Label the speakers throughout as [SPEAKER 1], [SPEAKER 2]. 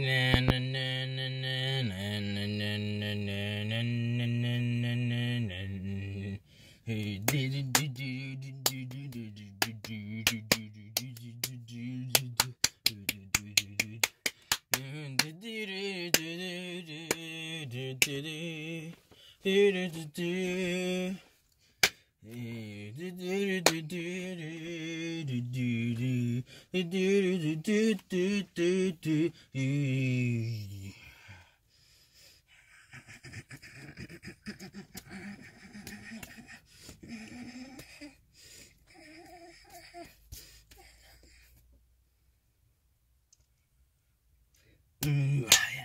[SPEAKER 1] Mm, ce do veut qu'on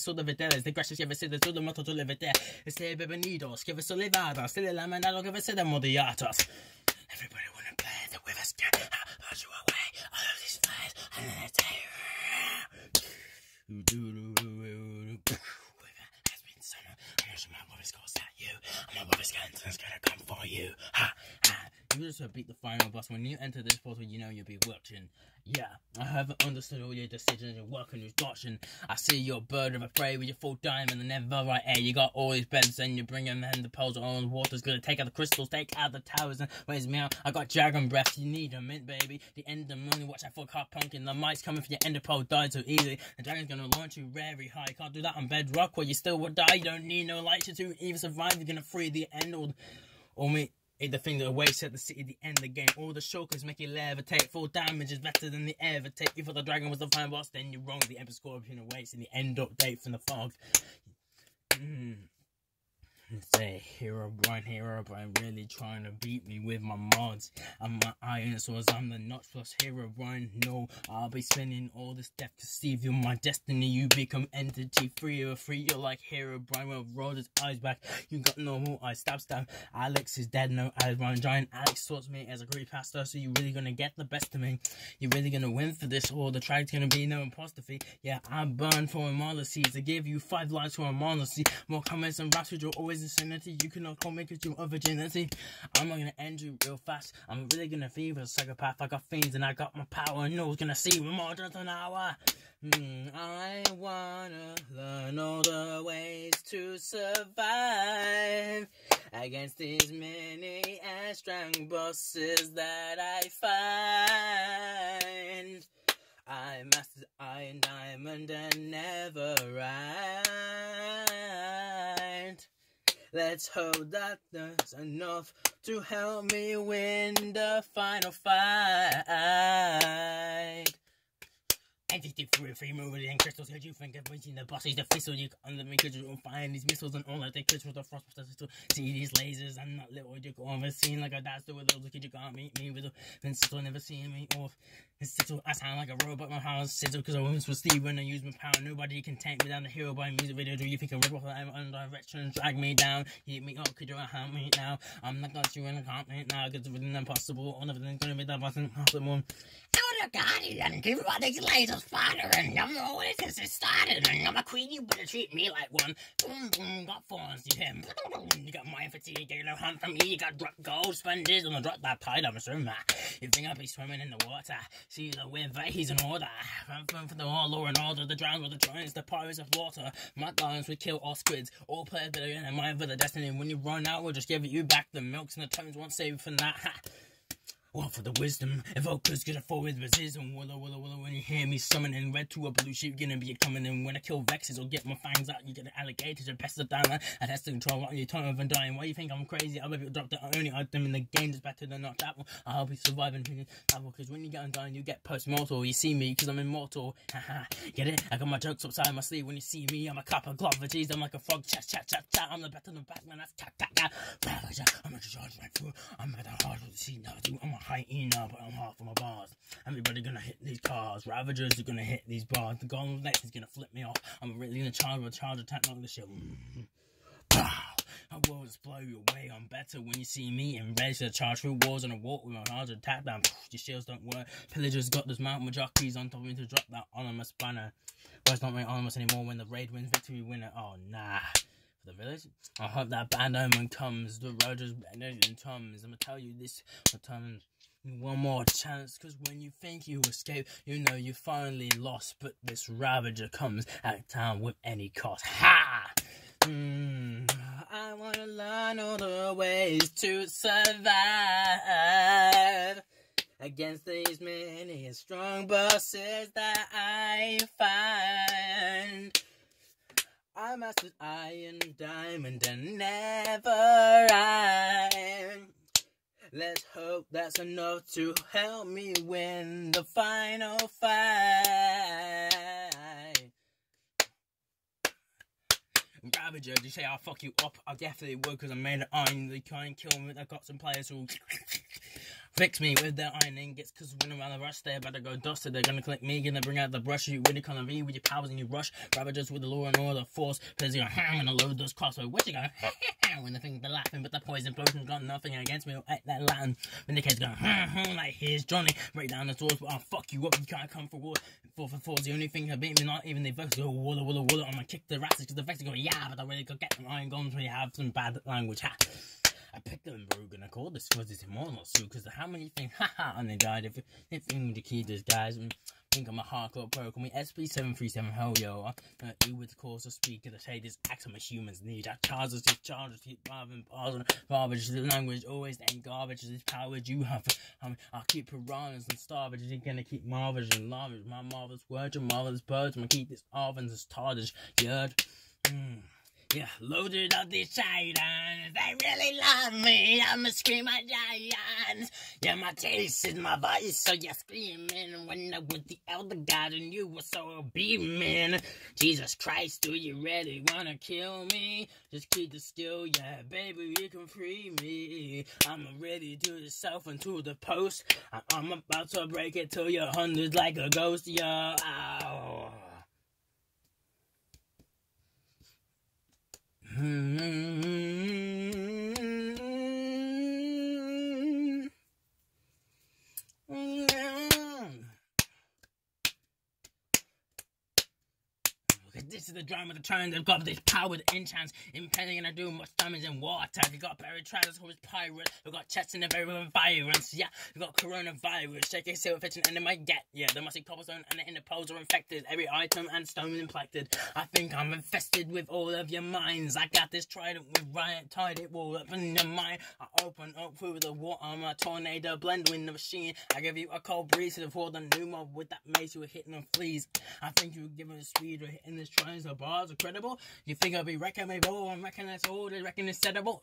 [SPEAKER 1] sono vedere, le grazie che siete tutto molto tutte le vedere, e se bevenidos che vi sono levata, se le lamanalo che vi siete modiatos. Everybody wanna play the with us, get push you away, all of these fights, and then it's has been summer, and my voice goes at you, and my is gonna come for you, ha, ha. You just have beat the final boss. When you enter this portal, you know you'll be watching. Yeah, I haven't understood all your decisions and working with dodging. I see your bird of a prey with your full diamond and never right air. You got all these beds and you bring them and the poles on the water's gonna take out the crystals, take out the towers and where's me out? I got dragon breath, you need a mint, baby. The end of the moon, watch out for car pumpkin. The might's coming for your ender pole, died so easy. The dragon's gonna launch you very high. Can't do that on bedrock or you still will die. You don't need no light to even survive. You're gonna free the end or, or me the thing that awaits at the city the end of the game. All the shulkers make you levitate. Full damage is better than the ever take. You thought the dragon was the final boss, then you're wrong. The Emperor Scorpion awaits in the end update from the fog. Mm. Say hero Brian Herobrine really trying to beat me with my mods and my iron swords. I'm the notch plus Herobrine no I'll be spending all this death to save you. My destiny you become entity free or free. You're like Herobrine will roll his eyes back. You got no more eyes. Stab stab. Alex is dead no eyes. Brian giant Alex sorts me as a great pastor. So you're really gonna get the best of me? You're really gonna win for this? Or the track's gonna be no apostrophe? Yeah I burn for a monarchy to give you five lives for a monarchy more comments and raps which will always You cannot call me because you're virginity. I'm not gonna end you real fast. I'm really gonna a psychopath. I got fiends and I got my power. No one's gonna see me more than an hour. Mm, I wanna learn all the ways to survive against these many and strong bosses that I find. I mastered iron diamond and never right. Let's hope that there's enough to help me win the final fight. Entity free, free moving and crystals. Could you think of reaching the bosses? The fist so you can under me because you find these missiles and all that they crystals the frost to see these lasers. I'm not little you go on the scene like a dastard with those kid you can't meet me with a Vincent never seeing me off. I sound like a robot, my house sizzle, cause I was with Steve when I use my power. Nobody can take me down the hill by music video. Do you think a rip off I'm under direction? Drag me down, hit me up, could you help me now? I'm not got you in a comment now, cause it's impossible. All of it's gonna be that wasn't possible. Oh the guardian, everybody's lasers firing. I'm always since it started, and I'm a queen, you better treat me like one. Boom, boom, got phones, you him. You got my fatigue, you know, hunt from me, you got drop gold sponges, and I drop that tide, I'm a swimmer. You think I'll be swimming in the water? See the with he's in order. From for the all law and order, the drowned with the giants, the pirates of water. My lions would kill all squids, all players better and mine for the destiny. When you run out, we'll just give you back. The milks and the tones won't save you from that. Ha. One for the wisdom, evokers get a forward resistant. Willow, willow, willow, when you hear me summoning red to a blue sheep, gonna be coming in. When I kill vexes or get my fangs out, you get an alligator to pest the down. And has to control on your tongue of dying. Why you think I'm crazy? I'll be drop the only item in the game that's better than not that one. I'll be surviving because when you get undying, you get post mortal. You see me because I'm immortal. Haha, get it? I got my jokes upside my sleeve. When you see me, I'm a copper glove. Jeez, I'm like a frog. Chat, chat, chat, chat. I'm the better than the Batman. That's cat, cat, cat. I'm a charge right through. I'm at the heart of the now. I'm hyena, but I'm half of my bars. Everybody gonna hit these cars. Ravagers are gonna hit these bars. The golden next is gonna flip me off. I'm really in a charge of a charge attack, not this shit. Mm. I will blow you away. I'm better when you see me and ready to charge through walls and a walk with my charge attack down. Your shields don't work. Pillagers got this mount with jockeys on top of me to drop that anonymous banner. But it's not very anonymous anymore when the raid wins victory winner. Oh nah. The village, I hope that bad omen comes. The Rogers and Tums. I'm gonna tell you this. Tums one more chance, cause when you think you escape, you know you finally lost. But this Ravager comes at town with any cost. Ha! Mm, I wanna learn all the ways to survive against these many strong bosses that I find. I mastered iron, diamond, and never I. Let's hope that's enough to help me win the final fight. Ravager, you say I'll fuck you up? I definitely would because I made it iron. They can't kill me. I've got some players who fix me with their ironing. Gets because when around the rush, they're about to go dusted. They're gonna click me, gonna bring out the brush. You really gonna be with your powers and you rush. Ravagers with the law and order force. Because you're gonna load those crossbow. What you go? Uh. when they think they're laughing, but the poison potion's got nothing against me. Like that Latin. When the kids go, like here's Johnny. Break down the doors, but I'll fuck you up. You can't come for war. Four for four's the only thing that beat me. Not even the votes go walla walla walla. I'm gonna kick the rasses because the vexes go, yeah, but I really could get them iron guns when you have some bad language. Ha. I picked them Baruch and I called this was this immortal suit because how many things haha and they died. If if the key this guys and think I'm a hardcore pro. Call me SB737 hell yo uh, you with the course of speaker that say this action a humans need. I charges these charges keep bothering bothering garbage. The language always ain't garbage. This power you have I mean I'll keep piranhas and starvage. You're gonna keep marvels and lavage my marvelous words and marvelous birds. I'm gonna keep this ovens as tardage you heard? Mm. Yeah, loaded up. They really love me. I'm a screamer giant. Yeah, my taste is my voice, so you're screaming. When I with the elder god and you were so beaming. Jesus Christ, do you really wanna kill me? Just keep the skill, yeah, baby, you can free me. I'm ready to the south and to the post. I'm about to break it to your hundreds like a ghost, yo. Ow. This is the drama, the trying they've got this power, the enchants, impending and I do much damage in water. We got buried travelers who is pirate. We got chests in the very virus. Yeah, we got coronavirus. Check it, silver fish and enemy get. Yeah, the musty cobblestone and the inner poles are infected. Every item and stone is inflected. I think I'm infested with all of your minds. I got this trident with riot, tied it all up in your mind. I open up through the water, I'm a tornado, blend with the machine. I give you a cold breeze to the the new mob with that mace you were hitting them fleas. I think you were giving a speed or hitting this the bars are credible. You think I'll be ball? I'm wrecking that's all. They reckon it's edible.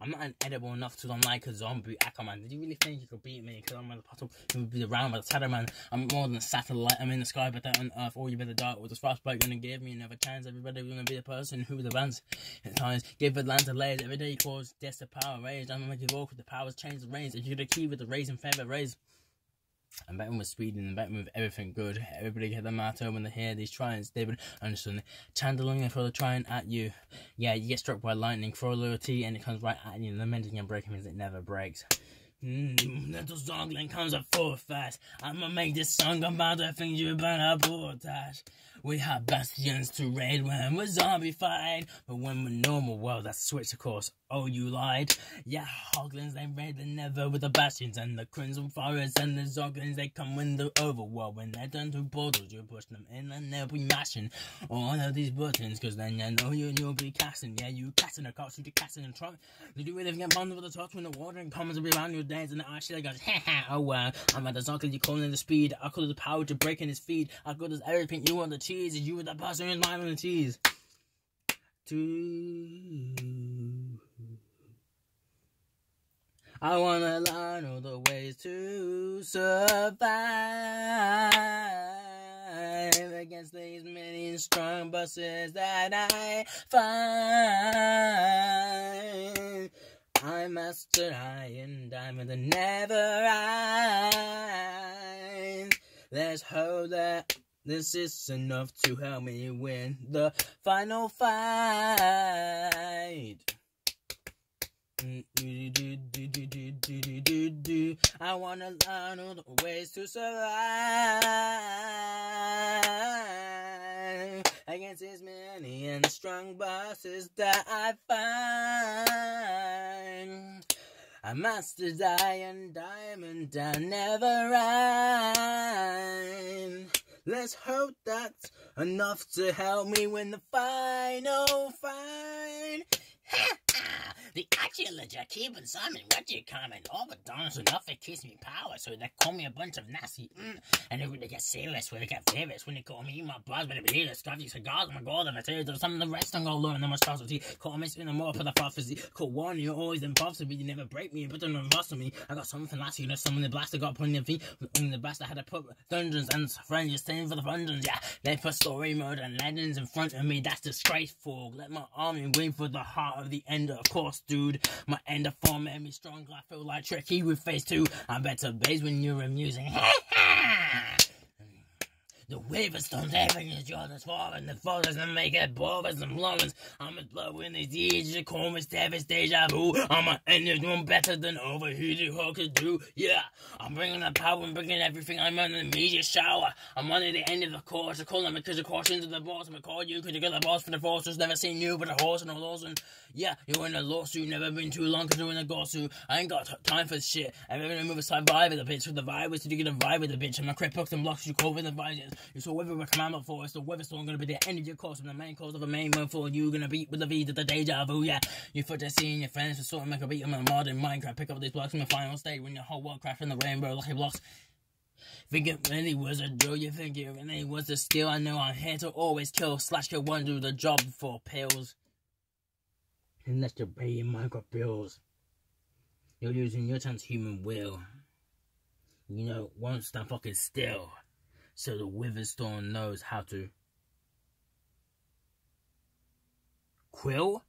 [SPEAKER 1] I'm not edible enough to I'm like a zombie Aquaman. Did you really think you could beat me? Because I'm at the bottom, you be around by the man. I'm more than a satellite. I'm in the sky, but that on earth. All you better die with this frostbite gonna give me another chance. Everybody gonna be the person who advance at times. Give the land to layers. Every day cause death to power raise. I'm gonna make you walk with the powers, change the reins. If you're the key with the and feather raise. I'm betting with Sweden and betting with everything good. Everybody get the matter when they hear these tries. David Anderson channeling and throw the trying at you. Yeah, you get struck by lightning, a loyalty, and it comes right at you. The mending and breaking means it never breaks. Mm, little zongling comes up full fast. I'ma make this song about the things you better portage. We have bastions to raid when we're zombie fight, but when we're normal, well, that's switch of course. Oh, you lied? Yeah, Hoglins, they raid the never with the bastions and the crimson forests and the zoglins, they come in the overworld. When they turn to portals, you push them in and they'll be mashing all of these buttons, cause then you know you, you'll be casting. Yeah, you casting a cost, you casting a trunk. Did you really get bombed with the touch when the water and comes around your dance and the arch, goes, ha ha, oh well. I'm at the zoglin, you're calling the speed. I call it the power to breaking his feet. I call this everything you want the cheese, and you with the person in mind on the cheese. Two. I wanna learn all the ways to survive against these many strong buses that I find. I must mastered iron, diamond, and never rise. Let's hope that this is enough to help me win the final fight. I wanna learn all the ways to survive against as many and strong bosses that I find. I mastered iron, diamond, and never rhyme. Let's hope that's enough to help me win the final fight. The archaeology keep on Simon Roger comment? All the dons enough. To kiss me power, so they call me a bunch of nasty mm, and they really get serious when they get furious when they call me my boss, but they believe it, scruffy cigars, my god, and I tell you some of the rest I'm gonna learn. The monstrosity. Call me spinning more for the prophecy. Call one, you're always impossible, you. Never break me and them on of me. I got something last year, someone the blaster got put in the feet. In the blast, I had to put dungeons and friends. Just staying for the dungeons, yeah. They put story mode and legends in front of me, that's disgraceful. Let my army wait for the heart of the of course, dude. My end of form made me strong. I feel like Tricky with phase two. I'm better base when you're amusing. The Waverstones having is Jordan's fall and the fathers and make it and blowers. I'm a blow in the age, the coolest devastating deja vu. I'm a of doing better than overheated could do. Yeah, I'm bringing the power and bringing everything. I'm on the media shower. I'm on the end of the course. I call them because of caution to the boss. I'm gonna call you because you got the boss for the forces. Never seen you but a horse and a laws. And yeah, you're in a lawsuit. Never been too long because you're in a lawsuit. I ain't got time for this shit. I'm gonna move a with the bitch. With the was to get a vibe with the bitch. And my crap books and blocks you call with the vibes. You saw whether for us, the Weatherstone gonna be the your course, and the main cause of the main move for you gonna beat with the V to the deja vu, yeah. You for just seeing your friends for sort of make a beat on the modern Minecraft, pick up these blocks in the final state when your whole world craft in the rainbow lucky blocks. Think it really was a drill, you think it really was a skill. I know I'm here to always kill, slash kill one, do the job for pills. Unless you're paying micro bills. You're using your transhuman will. You know, won't stand fucking still so the Witherstone knows how to quill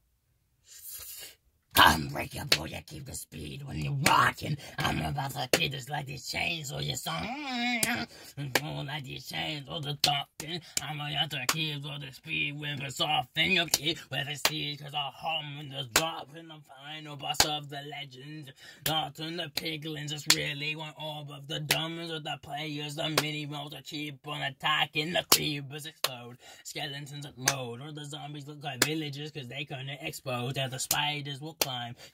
[SPEAKER 1] Unbreakable, you keep the speed when you're rocking. I'm about to keep this like these chains or your song. Pull like these chains or the talking. I'm about to keep all the speed when it's off in your key with the steed. Cause I hum and just drop in the final boss of the legend. Not in the piglins, just really want all of the dumbers of the players. The mini rolls to keep on attacking. The creepers explode. Skeletons explode. Or the zombies look like villagers cause they couldn't explode. They're the spiders will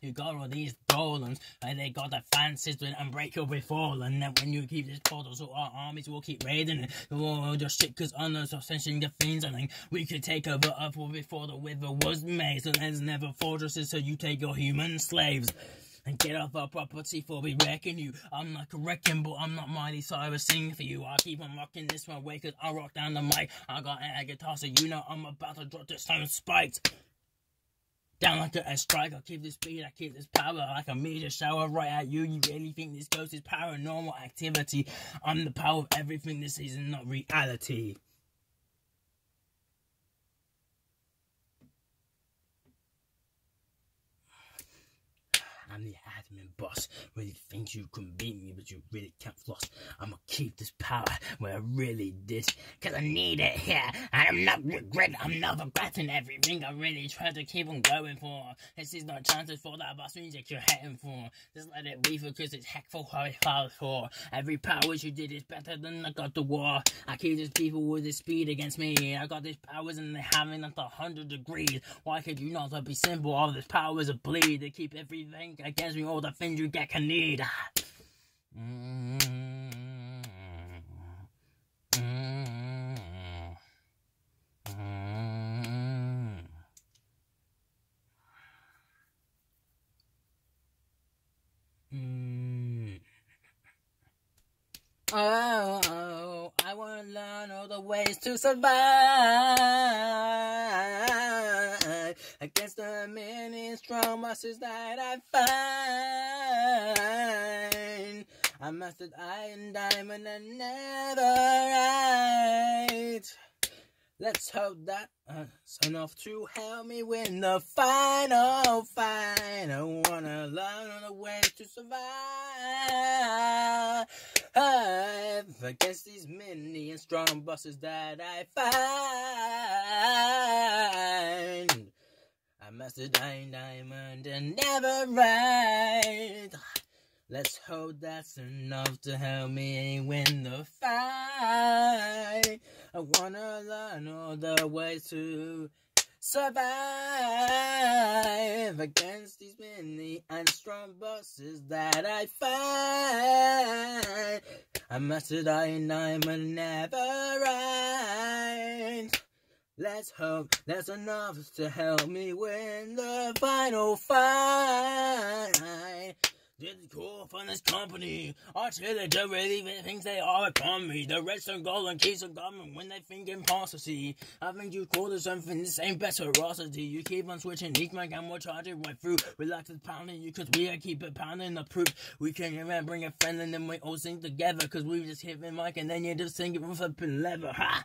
[SPEAKER 1] You got all these golems, and they got the fancies with unbreakable fallen. And then when you keep this portal, so our armies will keep raiding it. Oh, just shit, cause honors are sensing the fiends. Think we could take over Earth before the river was made. So there's never fortresses, so you take your human slaves and get off our property for we wrecking you. I'm like a wrecking, but I'm not Miley Cyrus singing for you. I keep on rocking this one way, cause I rock down the mic. I got an guitar, so you know I'm about to drop this sound spiked. Down like a, strike, I keep this speed, I keep this power like a meteor shower right at you. You really think this ghost is paranormal activity? I'm the power of everything. This is not reality. I'm the admin boss. Really think you can beat me, but you really can't floss. I'ma keep this power where I really did, cause I need it here. And I'm not regret, I'm not regretting everything I really tried to keep on going for. This is not chances for that boss music you're heading for. Just let it be for cause it's heck for how it's for. Every power you did is better than I got the war. I keep these people with this speed against me. I got these powers and they having up to 100 degrees. Why could you not be simple? All this power is a bleed to keep everything against me all the things you get can need. Oh, I want to learn all the ways to survive against the many strong monsters that I find. I mastered iron, diamond, and right. Let's hope that uh, enough to help me win the final fight. I wanna learn all the ways to survive against these many and strong bosses that I find. I have diamond and never right. Let's hope that's enough to help me win the fight. I wanna learn all the ways to survive against these many and strong bosses that I fight. I must die and I'm never right. Let's hope that's enough to help me win the final fight. Did call from this company. Artillery really thinks they are upon me. The redstone golden keys are government when they think impossible. I think you call this something the same better rosity. You keep on switching each man and we're charging right through. Relax with pounding you cause we keep it pounding the proof. We can even bring a friend and then we all sing together cause we just hit the mic and then you just sing it with a leather. Ha!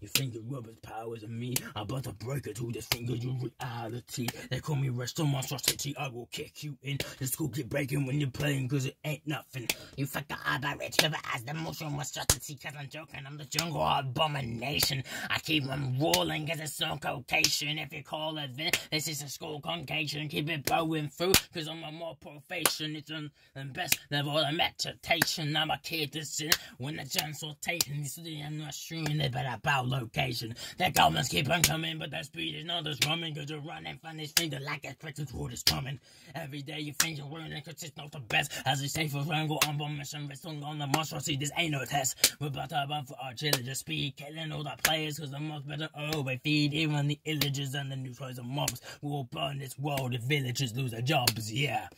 [SPEAKER 1] You think your rubber's powers on me? I'm about to break it to this finger your reality. They call me redstone monstrosity. I will kick you in. The school keep breaking when you're playing cause it ain't nothing. You forgot about Rich River as the motion monstrosity cause I'm joking. I'm the jungle abomination. I keep on rolling cause it's no cocation. If you call it then, this is a school concation. Keep it going through cause I'm a more profession. It's on the best level of meditation. I'm a kid to sin when the chance rotating. This is the mushroom. They better bow location. The governments keep on coming, but their speed is not as running. Cause you're running from this thing finger like expected what is coming. Every day you think you're running cause it's not the best. As they say for Rango on bomb mission, wrestling on the monstrosity, this ain't no test. We're about to run for artillery just speed, killing all the players cause the most better we feed even the illagers and the neutrals and mobs. We'll burn this world if villagers lose their jobs, yeah.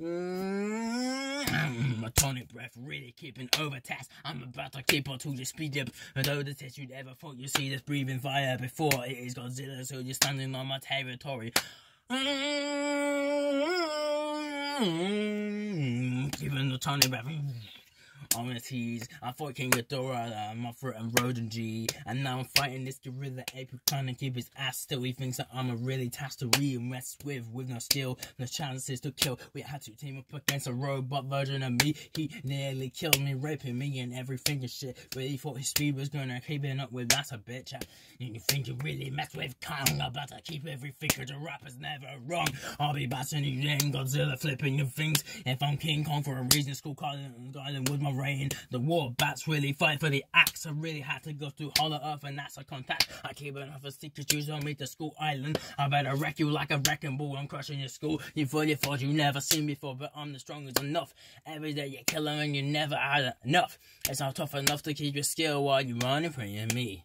[SPEAKER 1] Mm, my tonic breath really keeping over test. I'm about to keep on to the speed up. And though the test you'd ever thought you'd see this breathing fire before it is Godzilla, so you're standing on my territory. Mm, keeping the tonic breath. I'm gonna tease. I fought King Ghidorah, uh, Mothra, and Rodan G. And now I'm fighting this gorilla ape trying to keep his ass still. He thinks that I'm a really task to re mess with, with no skill, no chances to kill. We had to team up against a robot version of me. He nearly killed me, raping me and everything and shit. But he thought his speed was gonna keep it up with that's a bitch. You think you really mess with Kong? About to keep everything cause the rapper's never wrong. I'll be bashing you then, Godzilla flipping your things. If I'm King Kong for a reason, school calling, calling with my rain. The war bats really fight for the axe. I really had to go through Hollow Earth and that's a contact. I keep enough of secret you on me to school island. I better wreck you like a wrecking ball. I'm crushing your school. You thought you thought you never seen before, but I'm the strongest enough. Every day you kill them and you never had enough. It's not tough enough to keep your skill while you're running from me.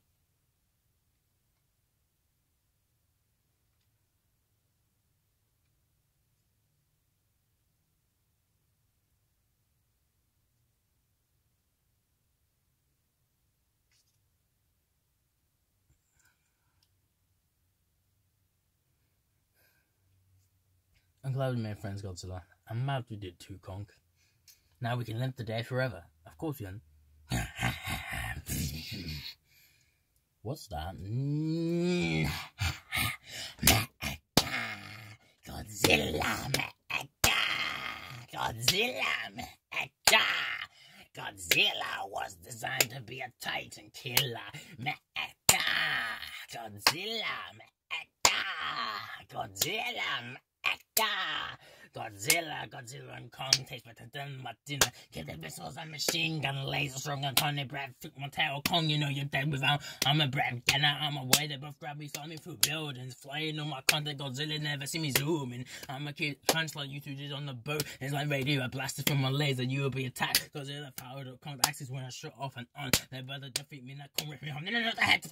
[SPEAKER 1] Glad we made friends, Godzilla. I'm mad we did too, Kong. Now we can live the day forever. Of course we can. What's that? Godzilla, Godzilla, Godzilla was designed to be a titan killer. Godzilla, Godzilla, Godzilla, Godzilla and Kong taste better than dinner. Get the missiles and machine gun laser strong and Connie Brad. Freak my tail, Kong, you know you're dead without. I'm a Brad Kenner, I'm a way they both grab me, me through buildings. Flying on my content, Godzilla never see me zooming. I'm a kid, punch like you two just on the boat. It's like radio, I blasted from my laser, you will be attacked. Godzilla powered up Kong axis when I shut off and on. They better defeat me, not Kong rip me off. No, no, no, the head.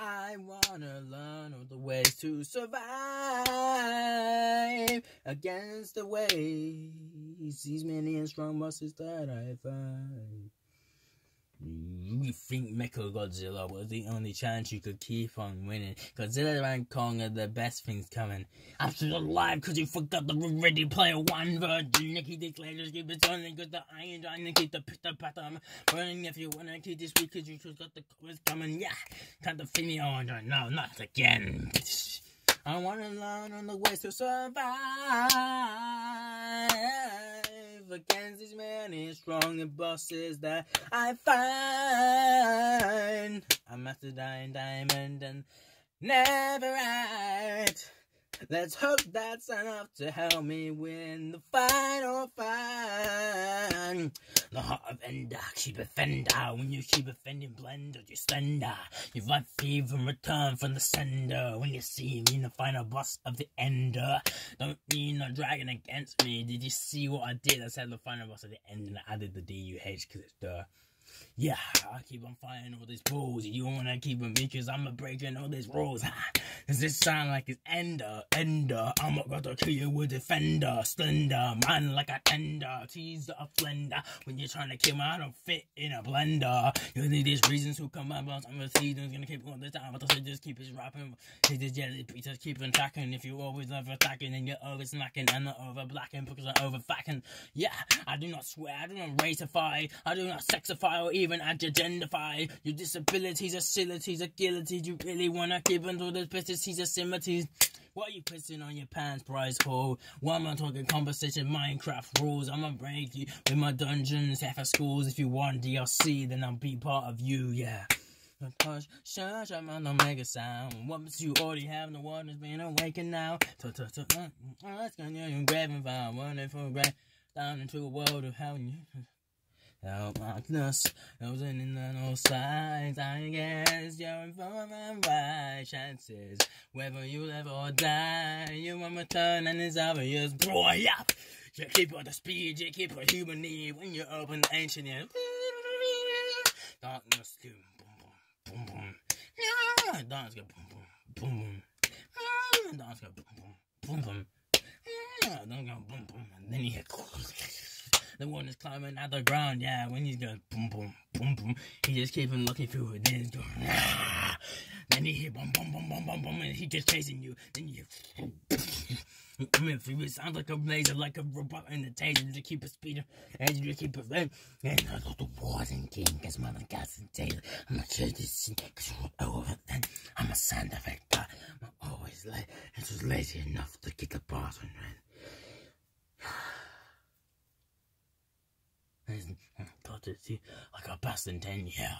[SPEAKER 1] I wanna learn all the ways to survive against the ways these many and strong muscles that I find? You think Mecha Godzilla was the only chance you could keep on winning? Godzilla and Kong are the best things coming. Still alive because you forgot the Ready Player One version. Nikki declared just keep it on because the iron to keep the pistol pattern burning if you wanna keep this week because you just got the comments coming. Yeah, time to feed me on. No, not again. I wanna learn on the ways to survive against these many strong bosses that I find. I'm after dying diamond and never right. Let's hope that's enough to help me win the final fight. The heart of Ender, keep offender. When you keep offending blender, you slender. You fight thief and return from the sender. When you see me, in the final boss of the ender. Don't need no dragon against me. Did you see what I did? I said the final boss of the end and I added the D-U-H because it's the. Yeah, I keep on fighting all these balls. You wanna keep them because I'm a breaking all these rules. Does this sound like it's Ender? Ender, I'm not gonna kill you with Defender. Slender, man like a tender. tease a blender. When you're trying to kill me, I don't fit in a blender. You need these reasons who come up. I'm gonna see them gonna keep going this time. But I just keep it rapping. He just jelly keep on tracking. If you always love attacking then you're over smacking and not over blacking because I'm over facking. Yeah, I do not swear, I do not raceify, I do not sexify or even Your genify, your disabilities, facilities, agilities. You really wanna keep into those pesticides, assimities. Why you pissing on your pants, prize hole? Why am I talking conversation, Minecraft rules? I'ma break you with my dungeons, half of schools. If you want DLC, then I'll be part of you, yeah. Hush, shush, I'm on the mega sound. Once you already have the water's been awakened now. Let's go, you're grabbing fire, wonderful, grab down into a world of hell. Help darkness, those in the no signs. I guess you're in for right chances. Whether you live or die, you want return and it's obvious. Boy, up! You keep on the speed, you keep a human need when you open the ancient. Yeah. Darkness, boom, boom, boom, boom. Yeah, darkness boom, boom, boom, boom. Darkness go boom, boom, boom, boom. Yeah, don't go boom, boom, and then you hear. The one is climbing out the ground, yeah. When he's going boom, boom, boom, boom, he just keep on looking through it. Then he's going, ah. Then he hear boom, boom, boom, boom, boom, boom, and he just chasing you. Then you I mean, it sounds like a laser, like a robot in the taser to keep it speed and you just keep it red. And I got the Warden King, cause mama got some taser. I'm gonna change this scene, cause you're over then. I'm a sound effect guy. I'm always late. And just lazy enough to get the boss one right. To see like a bastard ten yeah.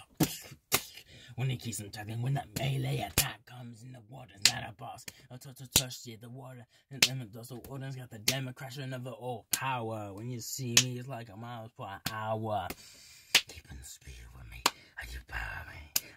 [SPEAKER 1] When he keeps on talking, when that melee attack comes in the water's not a boss. I touch to touch yeah, the water and then the water's got the demon crashing of the all power. When you see me, it's like a miles per hour. Keeping the speed with me, I you.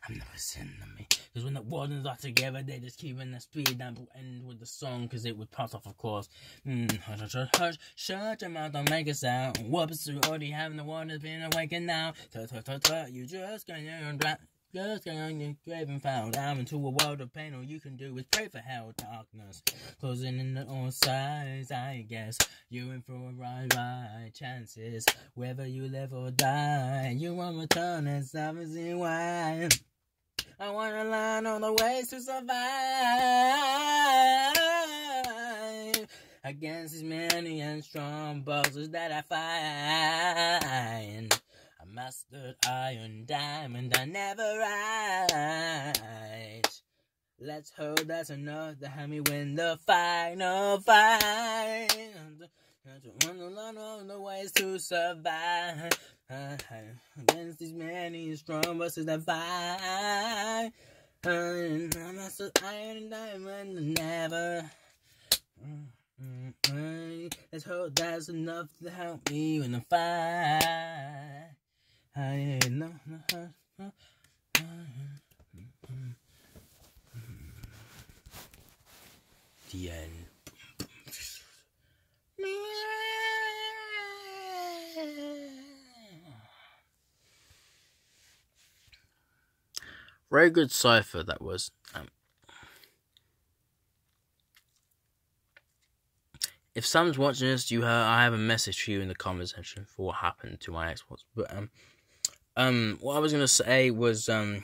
[SPEAKER 1] I'm never sending me. Because when the wardens are together, they just keeping the speed to end with the song, because it would pass off, of course. Mm, hush, hush, hush, hush, shut your mouth, don't make a sound. Whoops, you already have the wardens been awakened now. Tut, tut, tut, tut, you just gonna drown. Just on your grave and found down into a world of pain. All you can do is pray for hell, darkness. Closing in all sides, I guess. You in for a ride, right chances. Whether you live or die, you won't return, it's obviously why. I wanna learn all the ways to survive against these many and strong bosses that I find. I mastered iron diamond, I never ride. Let's hope that's enough to help me win the final fight. I don't wanna learn all the ways to survive against these many strong bosses that fight. And I'm not so iron diamond never. Let's hope that's enough to help me in the fight. I know. The end. Very good cipher that was. Um, if Sam's watching this, you have, I have a message for you in the comment section for what happened to my Xbox. But um, um, what I was gonna say was um,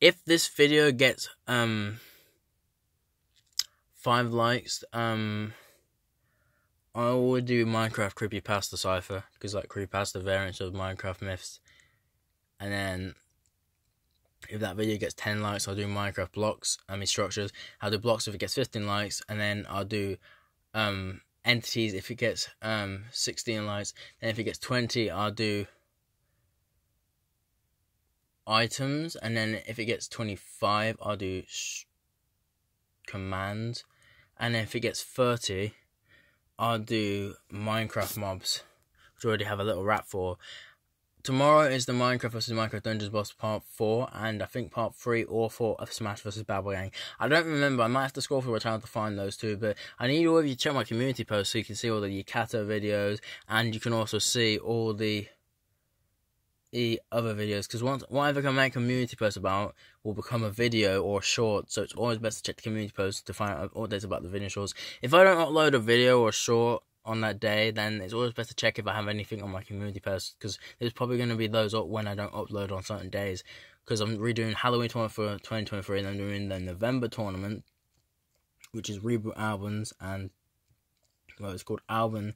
[SPEAKER 1] if this video gets um five likes, um, I would do Minecraft creepy creepypasta cipher because like creepypasta variants of Minecraft myths, and then if that video gets 10 likes, I'll do Minecraft blocks, I mean structures. I'll do blocks if it gets 15 likes, and then I'll do um, entities if it gets um, 16 likes. And if it gets 20, I'll do items, and then if it gets 25, I'll do commands. And if it gets 30, I'll do Minecraft mobs, which I already have a little rap for tomorrow is the Minecraft vs Minecraft Dungeons Boss Part 4, and I think Part 3 or 4 of Smash vs Babble Gang. I don't remember, I might have to scroll through my channel to find those two, but I need all of you to check my community post so you can see all the Yukata videos, and you can also see all the the other videos because once whatever I make a community post about will become a video or a short so it's always best to check the community post to find out updates about the video shorts if I don't upload a video or a short on that day, then it's always best to check if I have anything on my community post because there's probably going to be those up when I don't upload on certain days. Because I'm redoing Halloween tournament for 2023 and I'm doing the November tournament, which is Reboot Albums and well, it's called Album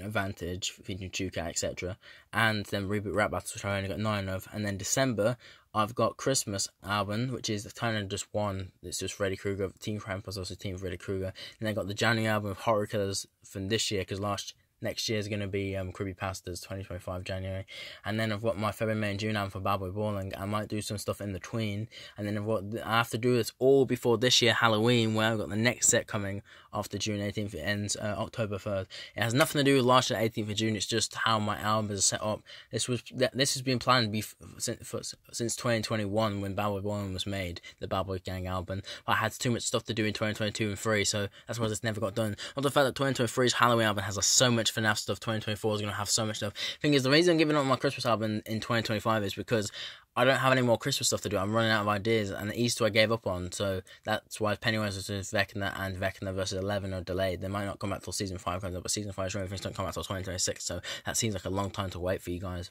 [SPEAKER 1] Advantage featuring Chuka, etc. And then Reboot Rap Battles, which I only got nine of. And then December, I've got Christmas album, which is kind of just one. It's just Freddy Krueger, Team Crime Krampus, also Team Freddy Krueger. And I got the January album of horror killers from this year because last next year is going to be um, Creepypastas 2025 January. And then I've got my February, May, and June album for Bad Boy Balling. I might do some stuff in between. And then I've got, I have to do this all before this year Halloween, where I've got the next set coming after June 18th. It ends uh, October 3rd. It has nothing to do with last year 18th of June. It's just how my album is set up. This was this has been planned since, since 2021 when Bad Boy Balling was made, the Bad Boy Gang album. But I had too much stuff to do in 2022 and 3, so that's why this never got done. On the fact that 2023's Halloween album has like, so much FNAF stuff, 2024 is going to have so much stuff. Thing is, the reason I'm giving up my Christmas album in 2025 is because I don't have any more Christmas stuff to do. I'm running out of ideas, and the Easter I gave up on, so that's why Pennywise vs Vecna and Vecna versus Eleven are delayed. They might not come back till season five comes up, but season five Stranger Things don't come out till 2026, so that seems like a long time to wait for you guys.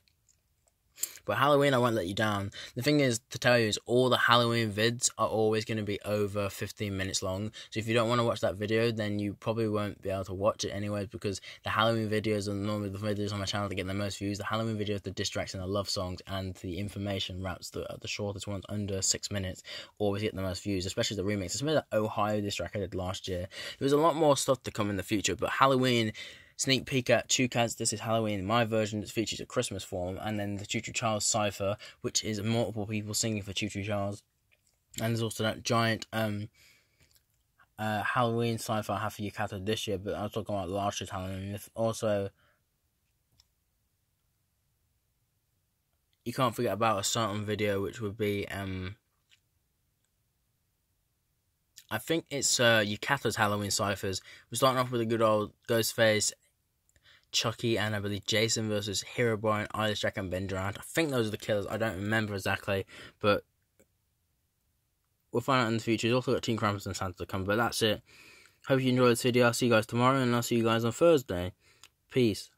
[SPEAKER 1] But Halloween, I won't let you down. The thing is, to tell you, is all the Halloween vids are always going to be over 15 minutes long. So if you don't want to watch that video, then you probably won't be able to watch it anyways because the Halloween videos are normally the videos on my channel to get the most views. The Halloween videos, the distracts and the love songs and the information raps, the, the shortest ones under six minutes, always get the most views, especially the remix. Especially the Ohio distract I did last year. There was a lot more stuff to come in the future, but Halloween sneak peek at Choo This is Halloween. My version that features a Christmas form, and then the Choo Charles cipher, which is multiple people singing for Choo Charles. And there's also that giant um uh Halloween cipher I have for Yukata this year, but I was talking about last year's Halloween. Also, you can't forget about a certain video, which would be um. I think it's uh, Yukata's Halloween ciphers. We're starting off with a good old Ghostface Chucky, and I believe Jason versus Herobrine, Eyeless Jack, and Ben Drowned. I think those are the killers. I don't remember exactly, but we'll find out in the future. He's also got Team Krampus and Santa to come, but that's it. Hope you enjoyed this video. I'll see you guys tomorrow, and I'll see you guys on Thursday. Peace.